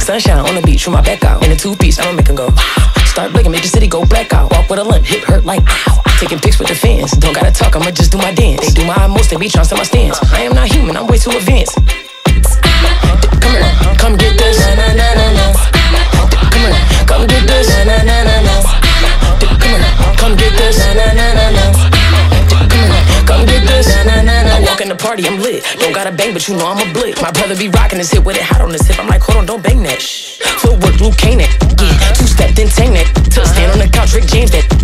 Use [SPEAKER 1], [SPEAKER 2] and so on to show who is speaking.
[SPEAKER 1] Sunshine on the beach with my back out. In a two piece, I'ma make 'em go. Start blinking, make the city go blackout. Walk with a limp, hip hurt like ow. Taking pics with the fans. Don't gotta talk, I'ma just do my dance. They do my most, they be trying to my stance. I am not human, I'm way too advanced. Party, I'm lit. Don't gotta bang, but you know I'm a blick. My brother be rocking his hip with it hot on his hip. I'm like, hold on, don't bang that. Shh. Footwork, Luke Kane it. Yeah, two step, then tang that. Touchdown on the couch, Rick James that.